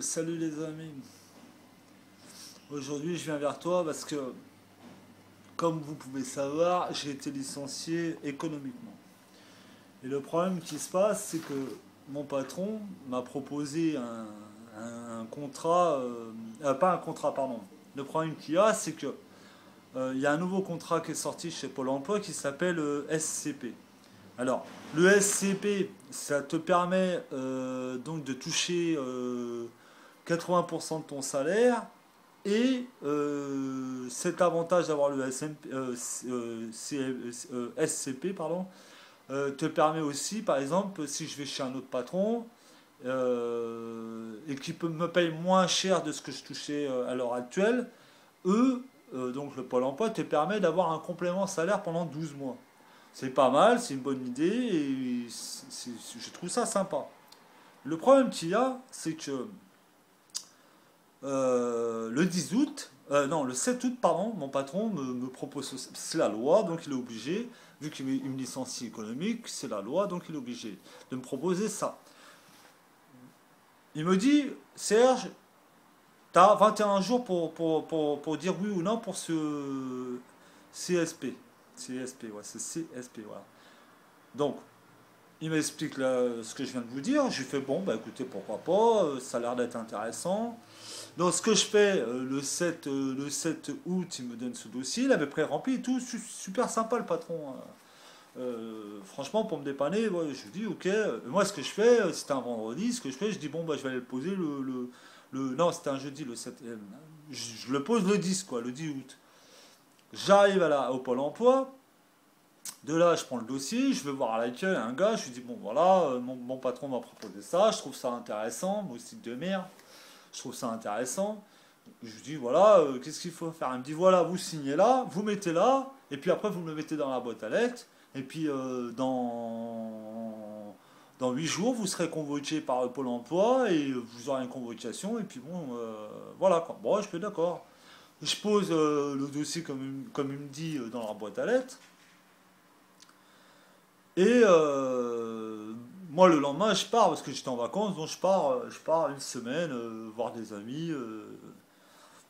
salut les amis. Aujourd'hui, je viens vers toi parce que, comme vous pouvez savoir, j'ai été licencié économiquement. Et le problème qui se passe, c'est que mon patron m'a proposé un, contrat, euh, euh, pas un contrat, pardon. Le problème qu'il y a, c'est que euh, il y a un nouveau contrat qui est sorti chez Pôle Emploi qui s'appelle SCP. Alors, le SCP, ça te permet donc de toucher 80% de ton salaire et euh, cet avantage d'avoir le SMP, euh, euh, SCP te permet aussi, par exemple, si je vais chez un autre patron et qui me payer moins cher de ce que je touchais à l'heure actuelle, eux, donc le Pôle emploi, te permet d'avoir un complément salaire pendant 12 mois. C'est pas mal, c'est une bonne idée et je trouve ça sympa. Le problème qu'il y a, c'est que euh, le 10 août, euh, non, le 7 août, pardon, mon patron me, propose, c'est la loi, donc il est obligé, vu qu'il me licencie économique, c'est la loi, donc il est obligé de me proposer ça. Il me dit, Serge, tu as 21 jours pour, pour, pour, pour, dire oui ou non pour ce CSP. CSP, ouais, c'est CSP, voilà. Donc, il m'explique ce que je viens de vous dire. J'ai fait, bon, bah écoutez, pourquoi pas, euh, ça a l'air d'être intéressant. Donc ce que je fais, euh, le 7, euh, le 7 août, il me donne ce dossier, il avait pré-rempli et tout, super sympa le patron. Hein. franchement, pour me dépanner, je lui dis, ok, moi ce que je fais, c'était un vendredi, ce que je fais, je dis, bon, bah, je vais aller le poser le... le, non, c'était un jeudi, le 7, je, le pose le 10, quoi, le 10 août. J'arrive au Pôle emploi, de là, je prends le dossier, je vais voir à l'accueil un gars, je lui dis bon voilà, euh, mon, patron m'a proposé ça, je trouve ça intéressant, moi aussi de merde, je trouve ça intéressant. Je lui dis voilà, euh, qu'est-ce qu'il faut faire? Il me dit voilà, vous signez là, vous mettez là, et puis après vous me le mettez dans la boîte à lettres, et puis euh, dans dans 8 jours, vous serez convoqué par le Pôle emploi et vous aurez une convocation, et puis bon, voilà quoi. Bon, je suis d'accord. Je pose le dossier comme, comme il me dit dans la boîte à lettres. Et euh, moi, le lendemain, je pars parce que j'étais en vacances, donc je pars, euh, je pars une semaine euh, voir des amis.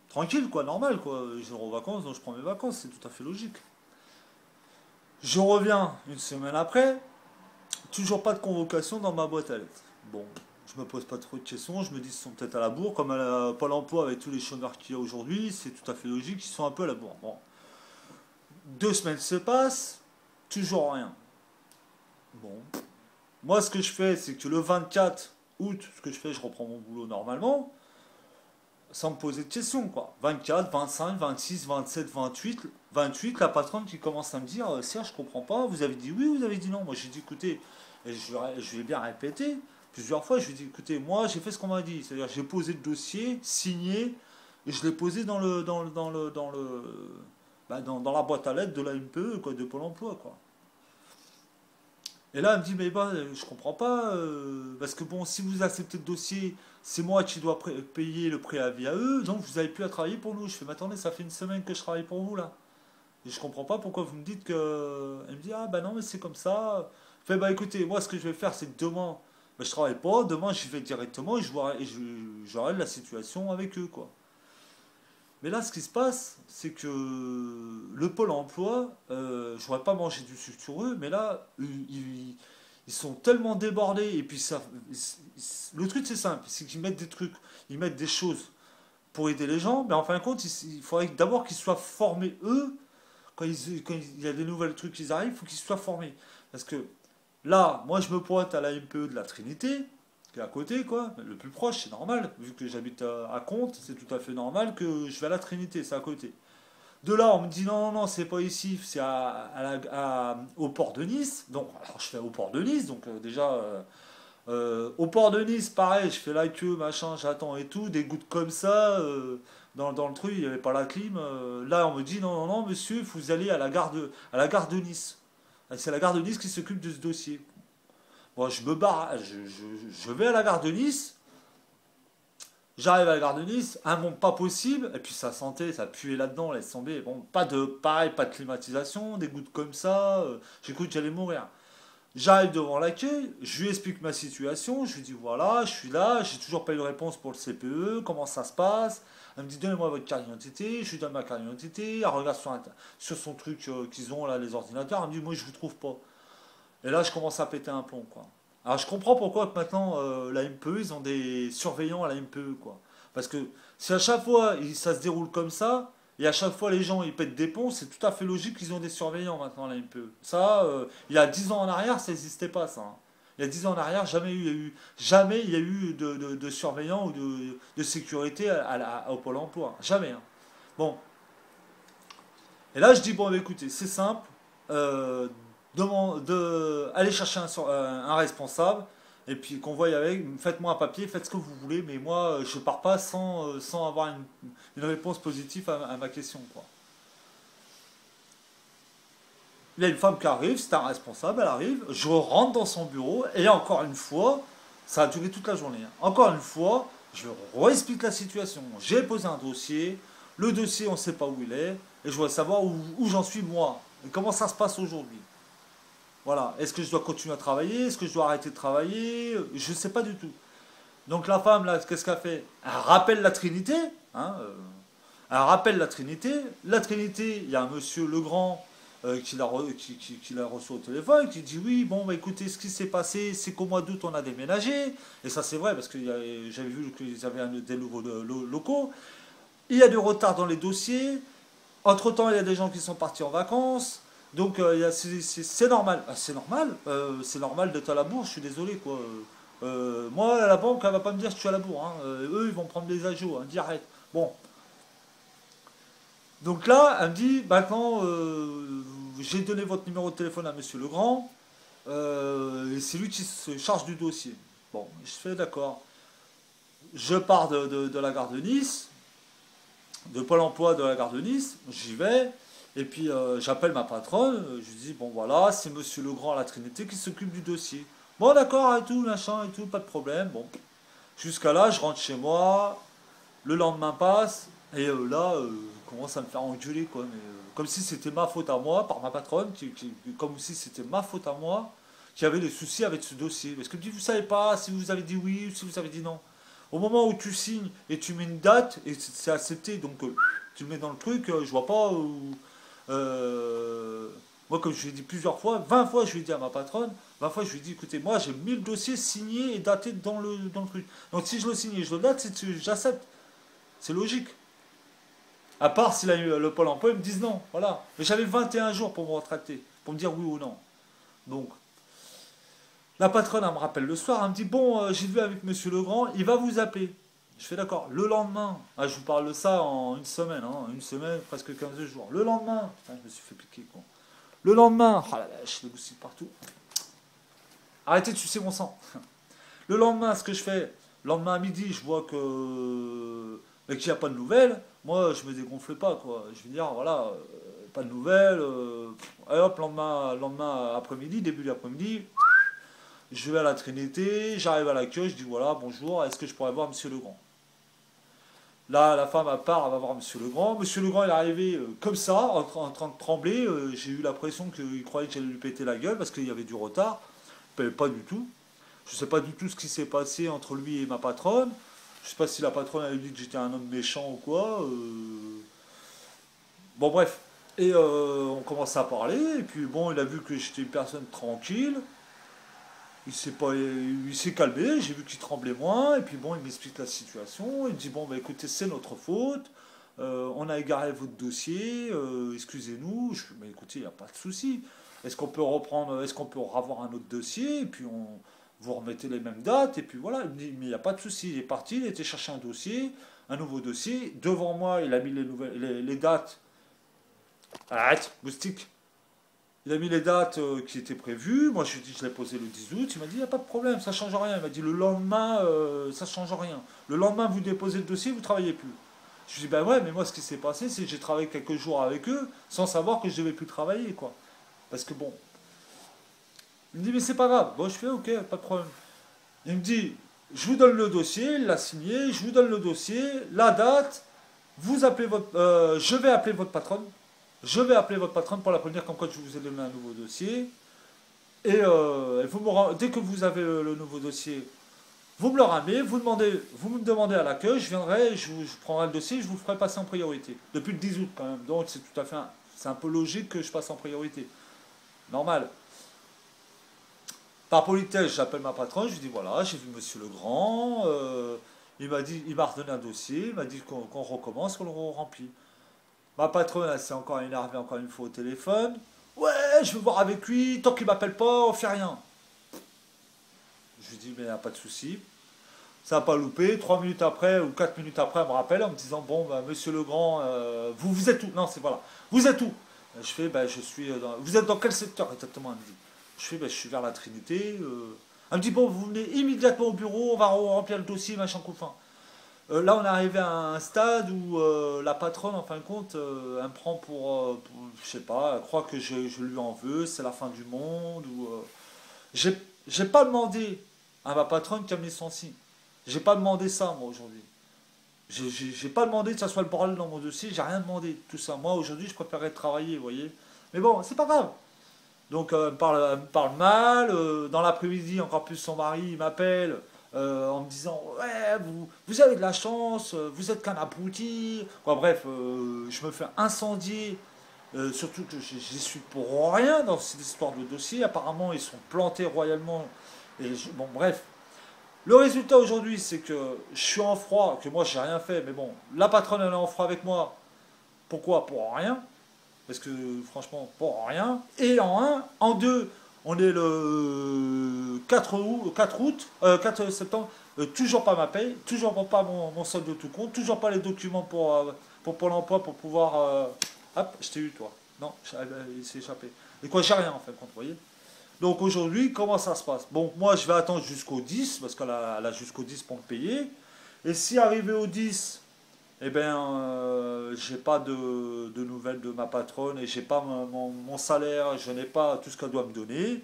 tranquille, quoi, normal, quoi. Je rentre en vacances, donc je prends mes vacances, c'est tout à fait logique. Je reviens une semaine après, toujours pas de convocation dans ma boîte à lettres. Bon, je me pose pas trop de questions, je me dis qu'ils sont peut-être à la bourre, comme à Pôle emploi avec tous les chômeurs qu'il y a aujourd'hui, c'est tout à fait logique, ils sont un peu à la bourre. Bon. Deux semaines se passent, toujours rien. Bon. Moi, ce que je fais, c'est que le 24 août, ce que je fais, je reprends mon boulot normalement, sans me poser de questions, quoi. 24, 25, 26, 27, 28, 28, la patronne qui commence à me dire, euh, Serge, je comprends pas, vous avez dit oui, vous avez dit non. Moi, j'ai dit, écoutez, je, je vais bien répéter, plusieurs fois, je lui ai dit, écoutez, moi, j'ai fait ce qu'on m'a dit. C'est-à-dire, j'ai posé le dossier, signé, et je l'ai posé dans le, dans le, dans le, dans le, bah, dans, dans, la boîte à lettres de la MPE, quoi, de Pôle emploi, quoi. Et là, elle me dit, mais bah, je comprends pas, euh, parce que bon, si vous acceptez le dossier, c'est moi qui dois payer le préavis à eux, donc vous n'avez plus à travailler pour nous. Je fais, mais attendez, ça fait une semaine que je travaille pour vous, là. Et je comprends pas pourquoi vous me dites que... Elle me dit, ah bah non, mais c'est comme ça. Je fais, bah écoutez, moi, ce que je vais faire, c'est que demain, bah, je travaille pas, demain, j'y vais directement et je, et je, la situation avec eux, quoi. Mais là, ce qui se passe, c'est que le pôle emploi, euh, pourrais pas manger du sucre sur eux, mais là, ils, sont tellement débordés. Et puis, ça, le truc, c'est simple c'est qu'ils mettent des trucs, ils mettent des choses pour aider les gens, mais en fin de compte, il, faudrait d'abord qu'ils soient formés, eux. Quand, il y a des nouvelles trucs qui arrivent, il faut qu'ils soient formés. Parce que là, moi, je me pointe à la MPE de la Trinité qui est à côté, quoi. Le plus proche, c'est normal. Vu que j'habite à, Comte, c'est tout à fait normal que je vais à la Trinité, c'est à côté. De là, on me dit non, non, non, c'est pas ici, c'est à, au port de Nice. Donc, alors je fais au port de Nice, donc euh, déjà, euh, euh, au port de Nice, pareil, je fais la queue, machin, j'attends et tout, des gouttes comme ça. dans, dans, le truc, il n'y avait pas la clim. là, on me dit non, non, non, monsieur, vous allez à la gare de, à la gare de Nice. C'est la gare de Nice qui s'occupe de ce dossier. Moi, je me barre, je, vais à la gare de Nice. J'arrive à la gare de Nice, un monde pas possible, et puis ça sentait, ça puait là-dedans, laisse tomber. Bon, pas de pareil, pas de climatisation, des gouttes comme ça. Euh, J'écoute, j'allais mourir. J'arrive devant l'accueil, je lui explique ma situation, je lui dis voilà, je suis là, j'ai toujours pas eu de réponse pour le CPE, comment ça se passe? Elle me dit donnez-moi votre carte d'identité, je lui donne ma carte d'identité, elle regarde sur, sur son truc euh, qu'ils ont là, les ordinateurs, elle me dit moi je vous trouve pas. Et là je commence à péter un plomb quoi. Alors je comprends pourquoi maintenant euh, la MPE ils ont des surveillants à la MPE quoi. Parce que si à chaque fois ça se déroule comme ça, et à chaque fois les gens ils pètent des ponts, c'est tout à fait logique qu'ils ont des surveillants maintenant à la MPE. Ça, euh, il y a 10 ans en arrière, ça n'existait pas ça. Hein. Il y a 10 ans en arrière, jamais il y a eu, jamais il y a eu de, surveillants ou de, sécurité à, au Pôle emploi. Jamais. Hein. Bon. Et là, je dis, bon, écoutez, c'est simple. Euh, de, aller chercher un, un responsable et puis qu'on voie avec, faites-moi un papier, faites ce que vous voulez, mais moi, euh, je pars pas sans, euh, sans avoir une, réponse positive à, ma question. Quoi. Il y a une femme qui arrive, c'est un responsable, elle arrive, je rentre dans son bureau, et encore une fois, ça a duré toute la journée. Hein. Encore une fois, je réexplique la situation. J'ai posé un dossier, le dossier, on ne sait pas où il est, et je voudrais savoir où, où j'en suis moi, et comment ça se passe aujourd'hui. Voilà. Est-ce que je dois continuer à travailler? Est-ce que je dois arrêter de travailler? Je ne sais pas du tout. Donc la femme, là, qu'est-ce qu'elle fait? Elle rappelle la Trinité. Hein, euh, elle rappelle la Trinité. La Trinité, il y a un monsieur Legrand euh, qui, la qui, qui, au téléphone, qui dit oui, bon, bah, écoutez, ce qui s'est passé, c'est qu'au mois d'août, on a déménagé. Et ça, c'est vrai, parce que j'avais vu qu'ils avaient des nouveaux locaux. Il y a du retard dans les dossiers. Entre-temps, il y a des gens qui sont partis en vacances. Donc euh, c'est normal. Ah, c'est normal. Euh, c'est normal d'être à la bourre, je suis désolé. quoi. Euh, moi, la banque, elle va pas me dire que je suis à la bourre. Hein. eux, ils vont prendre des agios, hein, direct. Bon. Donc là, elle me dit, maintenant, j'ai donné votre numéro de téléphone à Monsieur Legrand, c'est lui qui se charge du dossier. Bon, je fais d'accord. Je pars de, de la gare de Nice, de Pôle emploi de la gare de Nice, j'y vais, et puis euh, j'appelle ma patronne, je lui dis, bon voilà, c'est monsieur Legrand à la Trinité qui s'occupe du dossier. Bon d'accord, et tout, machin, et tout, pas de problème. Bon, jusqu'à là, je rentre chez moi, le lendemain passe, et euh, là, euh, je commence à me faire engueuler, quoi. Mais, comme si c'était ma faute à moi, par ma patronne, qui, comme si c'était ma faute à moi, qui avait des soucis avec ce dossier. Parce que vous ne savez pas si vous avez dit oui ou si vous avez dit non. Au moment où tu signes et tu mets une date, et c'est accepté, donc tu le mets dans le truc, je vois pas où euh, moi, comme je lui ai dit plusieurs fois, 20 fois, je lui ai dit à ma patronne, 20 fois, je lui ai dit, écoutez, moi, j'ai 1000 dossiers signés et datés dans le, dans le truc. Donc, si je le signe et je le date, j'accepte. C'est logique. À part si le Pôle emploi, ils me disent non. Voilà. Mais j'avais 21 jours pour me retracter, pour me dire oui ou non. Donc, la patronne, elle me rappelle le soir, elle me dit, bon, euh, j'ai vu avec Monsieur Legrand, il va vous appeler. Je fais d'accord. Le lendemain, ah, je vous parle de ça en une semaine, hein, une semaine, presque 15 jours. Le lendemain, je me suis fait piquer, quoi. Le lendemain, oh la vache, les goussines partout. Arrêtez de sucer mon sang. Le lendemain, ce que je fais, le lendemain à midi, je vois que qu'il n'y a pas de nouvelles. Moi, je me dégonfle pas, quoi. Je veux dire, voilà, euh, pas de nouvelles. Euh, hop, lendemain, lendemain après-midi, début d'après-midi, je vais à la Trinité, j'arrive à l'accueil, je dis voilà, bonjour, est-ce que je pourrais voir Monsieur Legrand? Là, la femme à part, elle va voir Monsieur Legrand. Monsieur Legrand est arrivé euh, comme ça, en, train de trembler. Euh, j'ai eu l'impression qu'il croyait que j'allais lui péter la gueule parce qu'il y avait du retard. Pas du tout. Je ne sais pas du tout ce qui s'est passé entre lui et ma patronne. Je ne sais pas si la patronne avait dit que j'étais un homme méchant ou quoi. Euh. Bon, bref. Et on commence à parler. Et puis, bon, il a vu que j'étais une personne tranquille il s'est pas il s'est calmé j'ai vu qu'il tremblait moins et puis bon il m'explique la situation il me dit bon bah écoutez c'est notre faute euh, on a égaré votre dossier euh, excusez-nous je mais écoutez il n'y a pas de souci. Est-ce qu'on peut reprendre est-ce qu'on peut avoir un autre dossier et puis on vous remettez les mêmes dates et puis voilà il me dit mais il n'y a pas de souci il est parti il était chercher un dossier un nouveau dossier. Devant moi il a mis les nouvelles les, les dates. Arrête moustique il a mis les dates euh, qui étaient prévues. Moi, je lui ai dit, je l'ai posé le 10 août. Il m'a dit, il n'y a pas de problème, ça ne change rien. Il m'a dit, le lendemain, euh, ça ne change rien. Le lendemain, vous déposez le dossier, vous ne travaillez plus. Je lui ai dit, ben ouais, mais moi, ce qui s'est passé, c'est que j'ai travaillé quelques jours avec eux sans savoir que je ne devais plus travailler, quoi. Parce que bon. Il me dit, mais c'est pas grave. Bon, je fais, ok, pas de problème. Il me dit, je vous donne le dossier, il l'a signé, je vous donne le dossier, la date, vous appelez votre, euh, je vais appeler votre patronne, je vais appeler votre patronne pour la prévenir comme quoi je vous ai donné un nouveau dossier. Et euh, vous me, dès que vous avez le nouveau dossier, vous me le ramenez, vous, demandez, vous me demandez à l'accueil, je viendrai, je, prendrai le dossier, je vous ferai passer en priorité. Depuis le 10 août quand même, donc c'est tout à fait, un peu logique que je passe en priorité. Normal. Par politesse, j'appelle ma patronne, je lui dis voilà, j'ai vu Monsieur Legrand, euh, il m'a dit, il m'a redonné un dossier, il m'a dit qu'on recommence, qu'on le remplit. Ma patronne, elle s'est encore énervée encore une fois au téléphone. Ouais, je veux voir avec lui, tant qu'il m'appelle pas, on fait rien. Je lui dis, mais il n'y a pas de souci. Ça n'a pas loupé. Trois minutes après ou quatre minutes après, elle me rappelle en me disant, bon, bah, monsieur Legrand, euh, vous, vous êtes où? Non, c'est voilà. Vous êtes où? Je fais, bah, je suis dans... Vous êtes dans quel secteur exactement? Elle me dit. Je fais, bah, je suis vers la Trinité. Euh. Elle me dit, bon, vous venez immédiatement au bureau, on va remplir le dossier, machin, coup fin. Euh, là, on est arrivé à un stade où euh, la patronne, en fin de compte, euh, me prend pour, je sais pas, elle croit que je, lui en veux, c'est la fin du monde. Ou, j'ai pas demandé à ma patronne qu'elle me licencie. J'ai pas demandé ça, moi, aujourd'hui. J'ai pas demandé que ça soit le bordel dans mon dossier, j'ai rien demandé, tout ça. Moi, aujourd'hui, je préférerais travailler, vous voyez. Mais bon, c'est pas grave. Donc, elle me parle mal. dans l'après-midi, encore plus, son mari, il m'appelle. Euh, en me disant ouais vous, vous avez de la chance, euh, vous êtes qu'un abruti. Bref, euh, je me fais incendier, surtout que j'y suis pour rien dans cette histoire de dossier. Apparemment, ils sont plantés royalement. Et bon, bref. Le résultat aujourd'hui, c'est que je suis en froid, que moi j'ai rien fait, mais bon, la patronne elle est en froid avec moi. Pourquoi? Pour rien. Parce que franchement, pour rien. Et en un, en deux, on est le 4 août, 4, août, 4 euh, septembre, euh, toujours pas ma paye, toujours pas mon, solde de tout compte, toujours pas les documents pour, euh, pour pour pouvoir. hop, je t'ai eu toi. Non, il s'est échappé. Et quoi, j'ai rien en fait, vous voyez. Donc aujourd'hui, comment ça se passe? Bon, moi je vais attendre jusqu'au 10, parce qu'elle a, jusqu'au 10 pour me payer. Et si arrivé au 10, eh bien, euh, j'ai pas de, nouvelles de ma patronne et j'ai pas mon, salaire, je n'ai pas tout ce qu'elle doit me donner,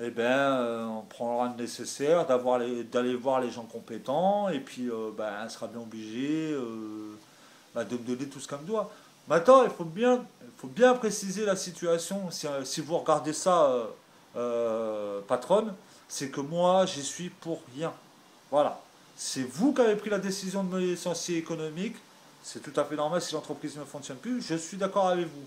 eh bien, euh, on prendra le nécessaire d'aller voir les gens compétents et puis euh, ben, elle sera bien obligée ben, de me donner tout ce qu'elle me doit. Maintenant, il faut bien, il faut bien préciser la situation. Si, si vous regardez ça, patronne, c'est que moi, j'y suis pour rien. Voilà. C'est vous qui avez pris la décision de me licencier économique. C'est tout à fait normal si l'entreprise ne fonctionne plus. Je suis d'accord avec vous.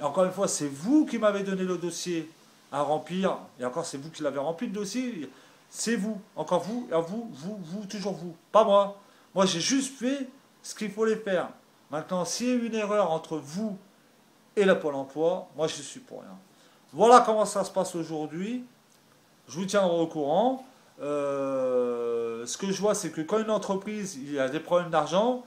Et encore une fois, c'est vous qui m'avez donné le dossier à remplir. Et encore, c'est vous qui l'avez rempli le dossier. C'est vous. Encore vous, et vous, vous, vous, toujours vous. Pas moi. Moi, j'ai juste fait ce qu'il fallait faire. Maintenant, s'il y a une erreur entre vous et la Pôle emploi, moi, je suis pour rien. Voilà comment ça se passe aujourd'hui. Je vous tiendrai au courant. Euh, ce que je vois, c'est que quand une entreprise a des problèmes d'argent,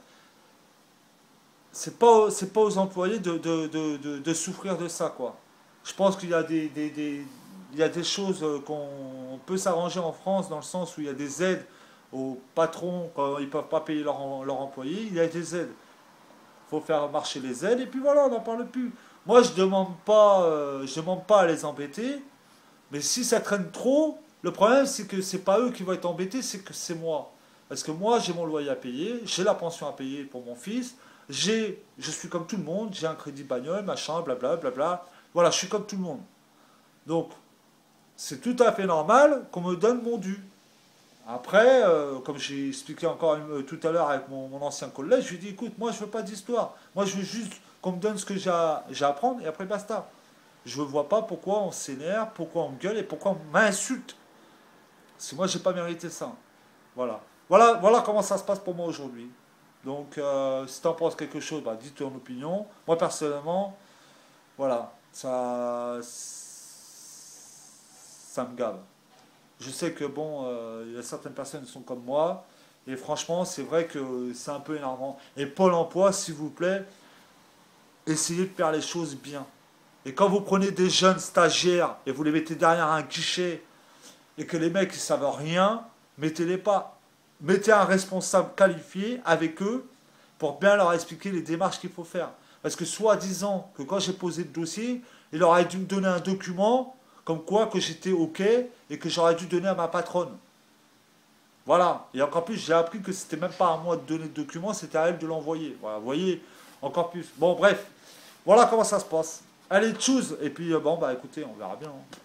c'est pas c'est pas aux employés de, de, de, souffrir de ça quoi. Je pense qu'il y a des, des, il y a des choses qu'on peut s'arranger en France dans le sens où il y a des aides aux patrons quand ils peuvent pas payer leurs leur employés, il y a des aides. Faut faire marcher les aides et puis voilà, on n'en parle plus. Moi, je demande pas, euh, je demande pas à les embêter, mais si ça traîne trop, le problème, c'est que c'est pas eux qui vont être embêtés, c'est que c'est moi. Parce que moi, j'ai mon loyer à payer, j'ai la pension à payer pour mon fils, j'ai, je suis comme tout le monde, j'ai un crédit bagnole, machin, blabla, blabla. Voilà, je suis comme tout le monde. Donc, c'est tout à fait normal qu'on me donne mon dû. Après, euh, comme j'ai expliqué encore euh, tout à l'heure avec mon, ancien collègue, je lui ai dit, écoute, moi je veux pas d'histoire. Moi je veux juste qu'on me donne ce que j'ai à apprendre et après basta. Je ne vois pas pourquoi on s'énerve, pourquoi on me gueule et pourquoi on m'insulte. Si moi, j'ai pas mérité ça. Voilà. Voilà, voilà comment ça se passe pour moi aujourd'hui. Donc, euh, si tu en penses quelque chose, bah, dis ton opinion. Moi, personnellement, voilà, ça, ça me gave. Je sais que, bon, euh, il y a certaines personnes qui sont comme moi. Et franchement, c'est vrai que c'est un peu énervant. Et Pôle emploi, s'il vous plaît, essayez de faire les choses bien. Et quand vous prenez des jeunes stagiaires et vous les mettez derrière un guichet et que les mecs ne savent rien, mettez-les pas. Mettez un responsable qualifié avec eux pour bien leur expliquer les démarches qu'il faut faire. Parce que soi-disant que quand j'ai posé le dossier, il aurait dû me donner un document comme quoi que j'étais OK et que j'aurais dû donner à ma patronne. Voilà. Et encore plus, j'ai appris que c'était même pas à moi de donner le document, c'était à elle de l'envoyer. Voilà, vous voyez, encore plus. Bon, bref. Voilà comment ça se passe. Allez, choose. Et puis, euh, bon, bah écoutez, on verra bien. Hein.